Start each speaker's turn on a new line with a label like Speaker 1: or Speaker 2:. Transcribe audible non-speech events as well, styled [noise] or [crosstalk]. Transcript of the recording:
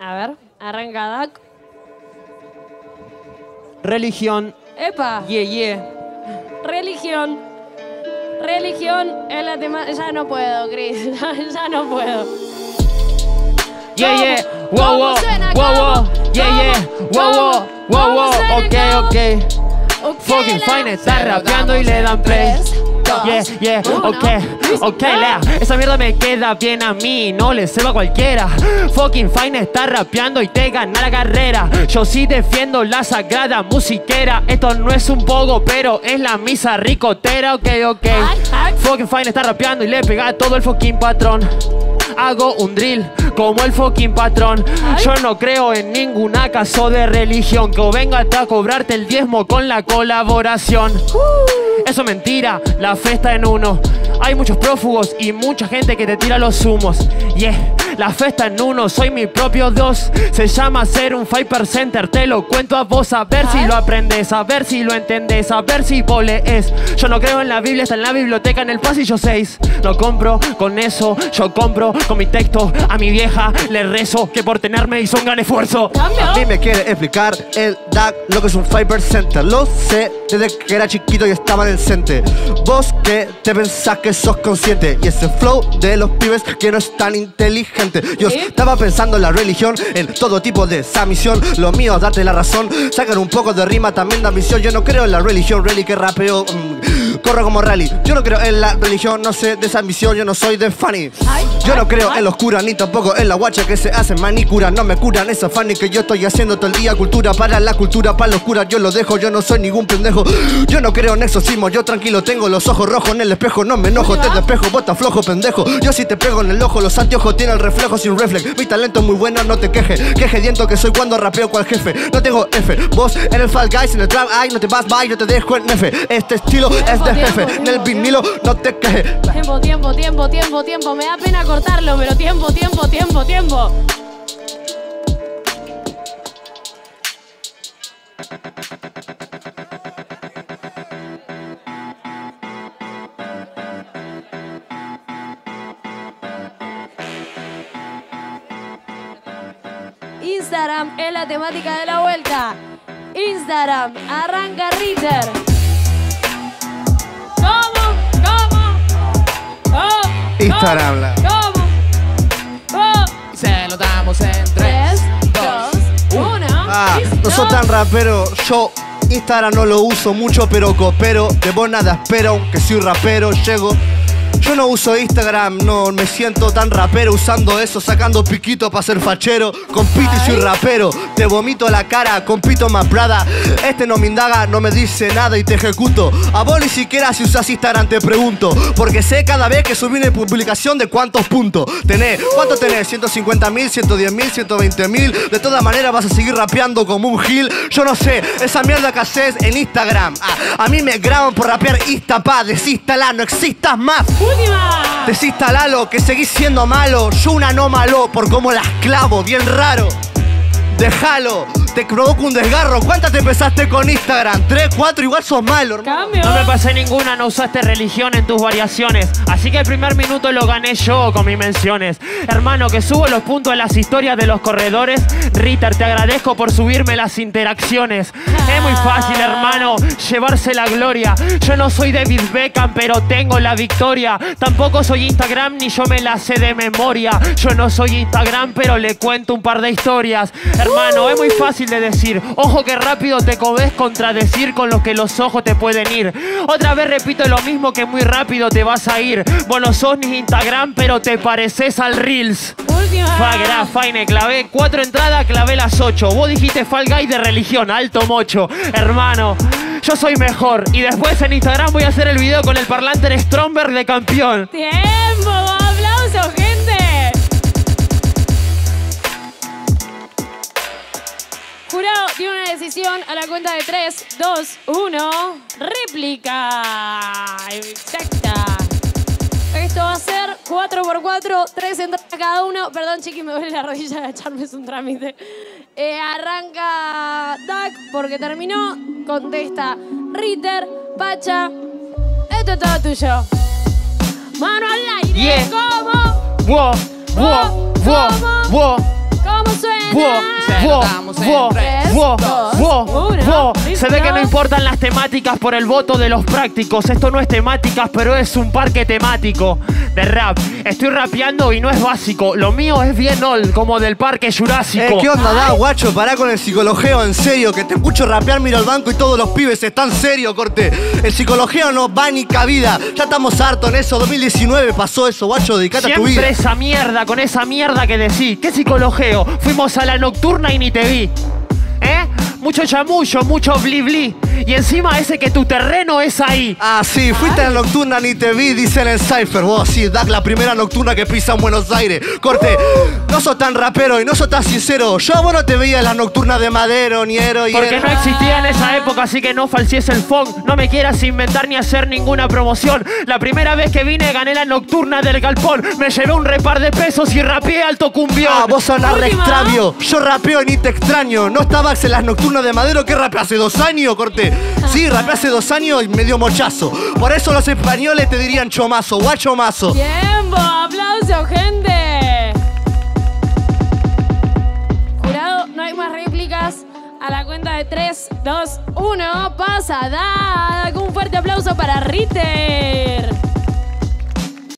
Speaker 1: A ver, arranca Dak.
Speaker 2: Religión.
Speaker 1: Epa,
Speaker 2: Yeah, yeah.
Speaker 1: religión. Religión es la tema. Ya no puedo, Chris. Ya, [laughs] ya no puedo.
Speaker 2: Yeah, yeah. Wow,
Speaker 1: ¿Cómo
Speaker 2: wow. Wow, wow. Yeah, yeah. Wow, wow. Wow,
Speaker 1: ¿Cómo
Speaker 2: wow. Ok, ok.
Speaker 1: Ok,
Speaker 2: Fucking fine está rapeando y le dan play. Yeah, yeah, ok, ok, lea. Esa mierda me queda bien a mí, no le ceba a cualquiera. Fucking fine está rapeando y te gana la carrera. Yo sí defiendo la sagrada musiquera. Esto no es un poco, pero es la misa ricotera, ok, ok. Fucking fine está rapeando y le pega a todo el fucking patrón. Hago un drill como el fucking patrón. Yo no creo en ningún caso de religión que venga a cobrarte el diezmo con la colaboración. Eso es mentira, la fe está en uno. Hay muchos prófugos y mucha gente que te tira los humos. Yeah, la fe está en uno, soy mi propio Dios. Se llama ser un Fiper Center, te lo cuento a vos, a ver si lo aprendes, a ver si lo entendés, a ver si vos lees. Yo no creo en la Biblia, está en la biblioteca en el pasillo 6. No compro con eso, yo compro con mi texto. A mi vieja le rezo que por tenerme hizo un gran esfuerzo.
Speaker 1: Cambio.
Speaker 3: A mí me quiere explicar el DAC lo que es un Fiber Center. Lo sé desde que era chiquito y estaba en el cente. Vos que te pensás que sos consciente. Y ese flow de los pibes que no es tan inteligente. Yo
Speaker 1: ¿Sí?
Speaker 3: estaba pensando en la religión, en todo tipo de esa misión. Lo mío darte la razón. Sacar un poco de rima también de ambición. Yo no creo en la religión, rally que rapeo. mm, corro como rally. Yo no creo en la religión, no sé de esa misión. Yo no soy de funny.
Speaker 1: Ay,
Speaker 3: Yo no creo en los curas ni tampoco en la guacha que se hacen manicura. No me curan esa funny que yo estoy haciendo todo el día. Cultura para la cultura, para los curas. Yo lo dejo, yo no soy ningún pendejo. Yo no creo en exorcismo, yo tranquilo tengo los ojos rojos en el espejo. No me enojo, te despejo, bota flojo, pendejo. Yo si te pego en el ojo, los anteojos tienen reflejo sin reflex. Mi talento es muy bueno, no te quejes. Queje diento que soy cuando rapeo cual jefe. No tengo F. Vos en el Fall Guys, en el Trap, ay, no te vas, bye, yo te dejo en F. Este estilo es de
Speaker 1: Tiempo,
Speaker 3: jefe.
Speaker 1: tiempo,
Speaker 3: En el
Speaker 1: tiempo,
Speaker 3: vinilo, no te quejes.
Speaker 1: Tiempo, tiempo, tiempo, tiempo, tiempo. Me da pena cortarlo, pero tiempo, tiempo, tiempo, tiempo. Instagram es la temática de la vuelta. Instagram, arranca Ritter. ¿Cómo? ¿Cómo? ¿Cómo?
Speaker 3: Instagram, la-
Speaker 1: ¿Cómo? ¿Cómo?
Speaker 4: Se lo damos en 3,
Speaker 1: 3,
Speaker 4: 2,
Speaker 1: 2, 1.
Speaker 3: Ah, no soy tan rapero, yo Instagram no lo uso mucho, pero coopero. De vos nada espero, aunque soy rapero, llego. Yo no uso Instagram, no me siento tan rapero usando eso, sacando piquito para ser fachero. Compito y soy rapero, te vomito la cara, compito más Prada. Este no me indaga, no me dice nada y te ejecuto. A vos ni siquiera si usas Instagram te pregunto, porque sé cada vez que subí una publicación de cuántos puntos tenés. ¿Cuánto tenés? 150 mil, 110 mil, 120 mil. De todas maneras vas a seguir rapeando como un gil. Yo no sé, esa mierda que haces en Instagram. Ah, a mí me graban por rapear Instapa, desinstala, no existas más.
Speaker 1: Última.
Speaker 3: Desinstalalo, que seguís siendo malo. Yo un anómalo por cómo las clavo, bien raro. Déjalo, te provoco un desgarro. ¿Cuántas te empezaste con Instagram? ¿Tres, cuatro? Igual sos malo, hermano.
Speaker 1: Cambio.
Speaker 2: No me pasé ninguna, no usaste religión en tus variaciones. Así que el primer minuto lo gané yo con mis menciones. Hermano, que subo los puntos en las historias de los corredores. Ritter, te agradezco por subirme las interacciones. Es muy fácil, hermano, llevarse la gloria. Yo no soy David Beckham, pero tengo la victoria. Tampoco soy Instagram ni yo me la sé de memoria. Yo no soy Instagram, pero le cuento un par de historias. Hermano, es muy fácil de decir. Ojo que rápido te cobes contradecir con lo que los ojos te pueden ir. Otra vez repito lo mismo que muy rápido te vas a ir. Bueno, sos ni Instagram, pero te pareces al Reels. Fagra, Faine, clavé cuatro entradas, clavé las ocho. Vos dijiste Fall Guy de religión, alto mocho. Hermano, yo soy mejor. Y después en Instagram voy a hacer el video con el parlante Stromberg de campeón.
Speaker 1: Tiene una decisión a la cuenta de 3, 2, 1. Réplica. Exacta. Esto va a ser 4x4, 3 entradas cada uno. Perdón, chiqui, me duele la rodilla de echarme, es un trámite. Eh, arranca Duck porque terminó. Contesta Ritter, Pacha. Esto es todo tuyo. Mano al aire.
Speaker 2: Yeah.
Speaker 1: ¿Cómo?
Speaker 2: Wow, wow, wow, wow.
Speaker 1: ¿Cómo suena?
Speaker 2: Wo,
Speaker 4: Se
Speaker 2: wo,
Speaker 4: lo damos en
Speaker 2: wo,
Speaker 4: tres,
Speaker 2: wo,
Speaker 1: dos,
Speaker 2: wo,
Speaker 1: uno.
Speaker 2: wo. Se ve que no importan las temáticas por el voto de los prácticos. Esto no es temáticas, pero es un parque temático de rap. Estoy rapeando y no es básico. Lo mío es bien old, como del parque Jurásico.
Speaker 3: Eh, ¿qué onda, da, guacho? Pará con el psicologeo, en serio. Que te escucho rapear, miro al banco y todos los pibes están serio, corte. El psicologeo no va ni cabida. Ya estamos hartos en eso. 2019 pasó eso, guacho. Dedicate a tu
Speaker 2: Siempre
Speaker 3: vida.
Speaker 2: esa mierda, con esa mierda que decís. ¿Qué psicologeo? Fuimos a la nocturna y ni te vi. Mucho chamullo, mucho bli bli. Y encima ese que tu terreno es ahí.
Speaker 3: Ah, sí, fuiste a la nocturna ni te vi, dicen en Cypher. Vos sí, Dak, la primera nocturna que pisa en Buenos Aires. Corte, no sos tan rapero y no sos tan sincero. Yo vos no te veía en las nocturnas de Madero, ni Ero y
Speaker 2: Porque no existía en esa época, así que no falsies el funk. No me quieras inventar ni hacer ninguna promoción. La primera vez que vine gané la nocturna del galpón. Me llevé un repar de pesos y rapeé alto cumbión.
Speaker 3: Ah, vos sonás extravio. Yo rapeo y ni te extraño. ¿No estabas en las nocturnas de Madero que rapeé hace dos años, corte? Sí, rapeé hace dos años y me dio mochazo. Por eso los españoles te dirían chomazo, guacho mazo.
Speaker 1: Tiempo, aplauso, gente. Jurado, no hay más réplicas. A la cuenta de 3, 2, 1, pasa. Da, un fuerte aplauso para Ritter.